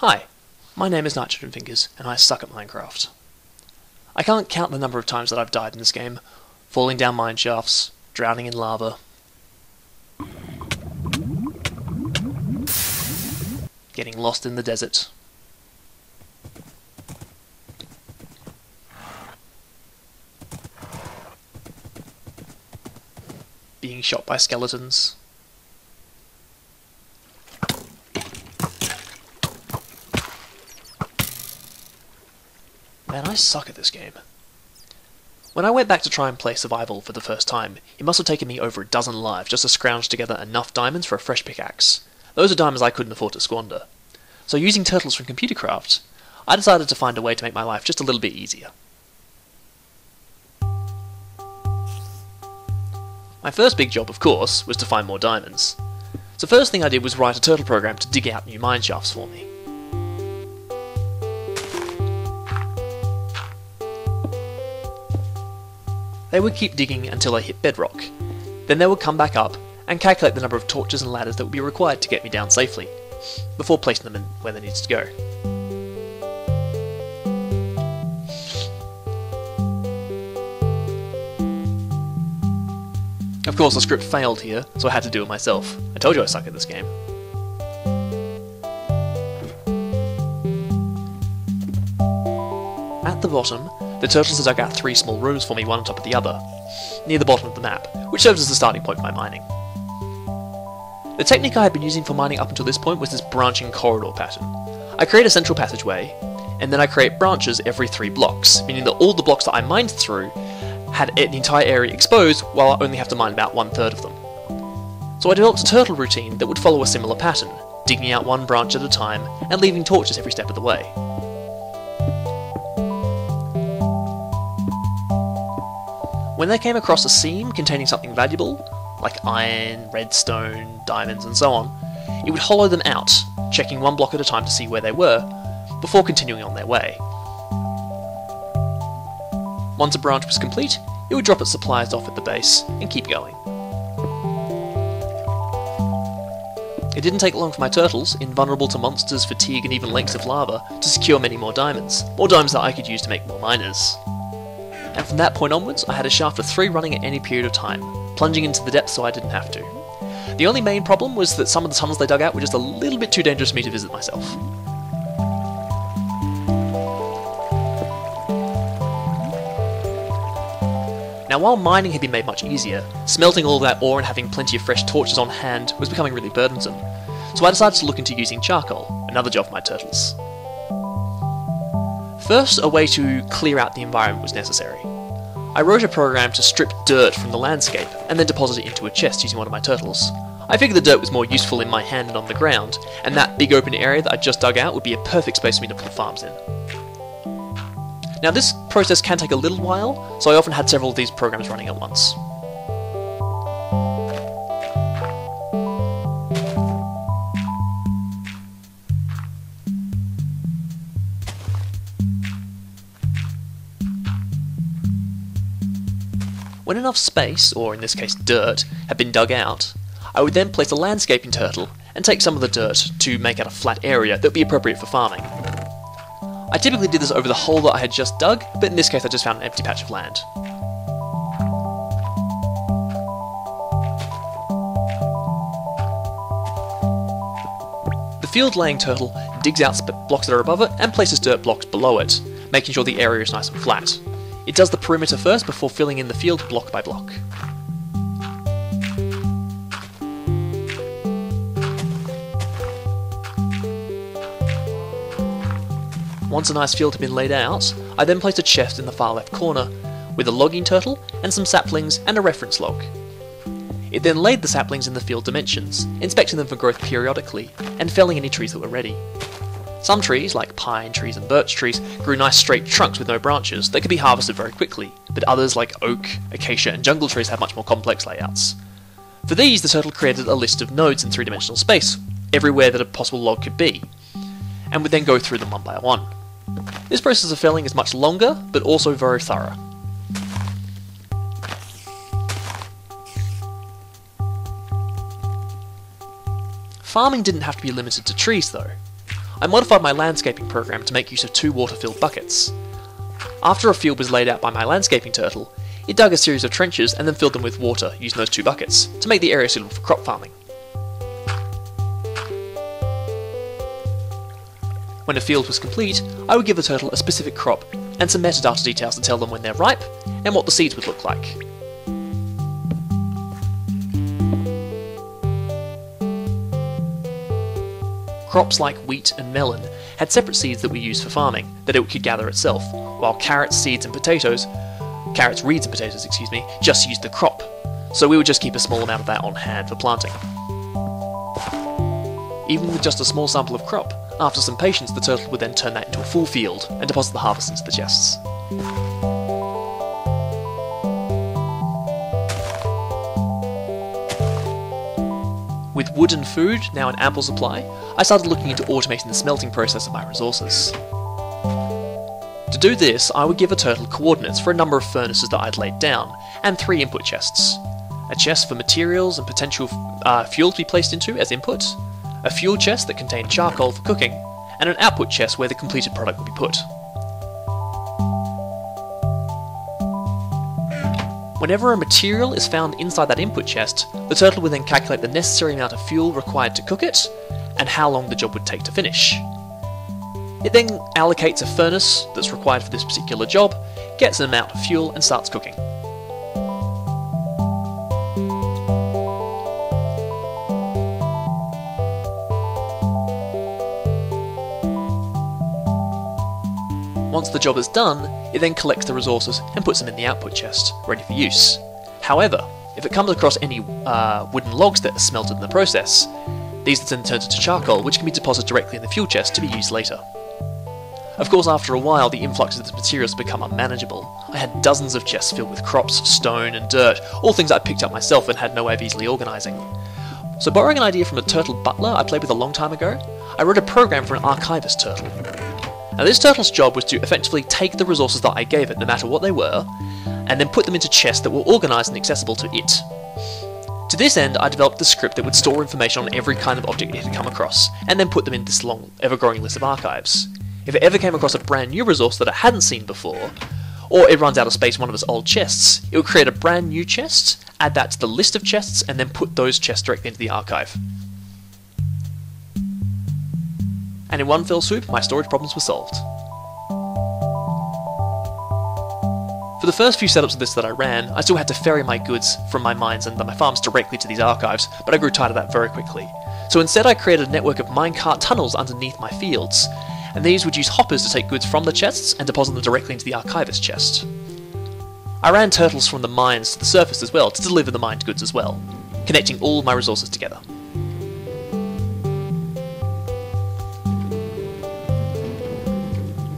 Hi, my name is Nitrogen Fingers, and I suck at Minecraft. I can't count the number of times that I've died in this game, falling down mine shafts, drowning in lava, getting lost in the desert. Being shot by skeletons. Man, I suck at this game. When I went back to try and play Survival for the first time, it must have taken me over a dozen lives just to scrounge together enough diamonds for a fresh pickaxe. Those are diamonds I couldn't afford to squander. So using turtles from Computercraft, I decided to find a way to make my life just a little bit easier. My first big job, of course, was to find more diamonds. So first thing I did was write a turtle program to dig out new mine shafts for me. They would keep digging until they hit bedrock. Then they would come back up and calculate the number of torches and ladders that would be required to get me down safely, before placing them in where they needed to go. Of course, the script failed here, so I had to do it myself. I told you I suck at this game. At the bottom, the turtles have dug out three small rooms for me, one on top of the other, near the bottom of the map, which serves as the starting point for my mining. The technique I had been using for mining up until this point was this branching corridor pattern. I create a central passageway, and then I create branches every three blocks, meaning that all the blocks that I mined through had the entire area exposed, while I only have to mine about one third of them. So I developed a turtle routine that would follow a similar pattern, digging out one branch at a time and leaving torches every step of the way. When they came across a seam containing something valuable, like iron, redstone, diamonds, and so on, it would hollow them out, checking one block at a time to see where they were, before continuing on their way. Once a branch was complete, it would drop its supplies off at the base and keep going. It didn't take long for my turtles, invulnerable to monsters, fatigue, and even lengths of lava, to secure many more diamonds, more diamonds that I could use to make more miners and from that point onwards, I had a shaft of three running at any period of time, plunging into the depths so I didn't have to. The only main problem was that some of the tunnels they dug out were just a little bit too dangerous for me to visit myself. Now, while mining had been made much easier, smelting all that ore and having plenty of fresh torches on hand was becoming really burdensome, so I decided to look into using charcoal, another job for my turtles. First, a way to clear out the environment was necessary. I wrote a program to strip dirt from the landscape, and then deposit it into a chest using one of my turtles. I figured the dirt was more useful in my hand than on the ground, and that big open area that I just dug out would be a perfect space for me to put farms in. Now this process can take a little while, so I often had several of these programs running at once. When enough space, or in this case dirt, had been dug out, I would then place a landscaping turtle and take some of the dirt to make out a flat area that would be appropriate for farming. I typically did this over the hole that I had just dug, but in this case I just found an empty patch of land. The field laying turtle digs out blocks that are above it and places dirt blocks below it, making sure the area is nice and flat. It does the perimeter first before filling in the field block by block. Once a nice field had been laid out, I then placed a chest in the far left corner, with a logging turtle and some saplings and a reference log. It then laid the saplings in the field dimensions, inspecting them for growth periodically, and felling any trees that were ready. Some trees, like pine trees and birch trees, grew nice straight trunks with no branches that could be harvested very quickly, but others, like oak, acacia, and jungle trees, have much more complex layouts. For these, the turtle created a list of nodes in three dimensional space, everywhere that a possible log could be, and would then go through them one by one. This process of felling is much longer, but also very thorough. Farming didn't have to be limited to trees, though. I modified my landscaping program to make use of two water-filled buckets. After a field was laid out by my landscaping turtle, it dug a series of trenches and then filled them with water using those two buckets to make the area suitable for crop farming. When a field was complete, I would give the turtle a specific crop and some metadata details to tell them when they're ripe and what the seeds would look like. Crops like wheat and melon had separate seeds that we used for farming that it could gather itself, while carrots, seeds, and potatoes, carrots, reeds, and potatoes, excuse me, just used the crop. So we would just keep a small amount of that on hand for planting. Even with just a small sample of crop, after some patience, the turtle would then turn that into a full field and deposit the harvest into the chests. Wood and food now in ample supply, I started looking into automating the smelting process of my resources. To do this, I would give a turtle coordinates for a number of furnaces that I'd laid down, and three input chests. A chest for materials and potential uh, fuel to be placed into as input, a fuel chest that contained charcoal for cooking, and an output chest where the completed product would be put. Whenever a material is found inside that input chest, the turtle will then calculate the necessary amount of fuel required to cook it, and how long the job would take to finish. It then allocates a furnace that's required for this particular job, gets an amount of fuel, and starts cooking. Once the job is done, it then collects the resources and puts them in the output chest, ready for use. However, if it comes across any uh, wooden logs that are smelted in the process, these are then turned into charcoal, which can be deposited directly in the fuel chest to be used later. Of course, after a while, the influx of these materials become unmanageable. I had dozens of chests filled with crops, stone, and dirt, all things I picked up myself and had no way of easily organising. So, borrowing an idea from a turtle butler I played with a long time ago, I wrote a program for an archivist turtle. Now, this turtle's job was to effectively take the resources that I gave it, no matter what they were, and then put them into chests that were organised and accessible to it. To this end, I developed the script that would store information on every kind of object it had come across, and then put them in this long, ever growing list of archives. If it ever came across a brand new resource that it hadn't seen before, or it runs out of space in one of its old chests, it would create a brand new chest, add that to the list of chests, and then put those chests directly into the archive. And in one fell swoop, my storage problems were solved. For the first few setups of this that I ran, I still had to ferry my goods from my mines and my farms directly to these archives, but I grew tired of that very quickly. So instead I created a network of minecart tunnels underneath my fields, and these would use hoppers to take goods from the chests and deposit them directly into the archivist chest. I ran turtles from the mines to the surface as well to deliver the mined goods as well, connecting all my resources together.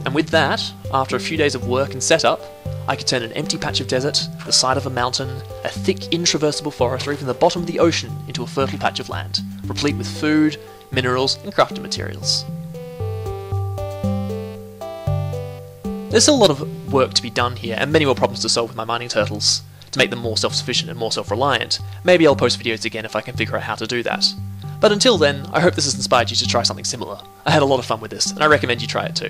And with that, after a few days of work and setup, I could turn an empty patch of desert, the side of a mountain, a thick intraversible forest, or even the bottom of the ocean into a fertile patch of land, replete with food, minerals, and crafting materials. There's still a lot of work to be done here, and many more problems to solve with my mining turtles, to make them more self-sufficient and more self-reliant. Maybe I'll post videos again if I can figure out how to do that. But until then, I hope this has inspired you to try something similar. I had a lot of fun with this, and I recommend you try it too.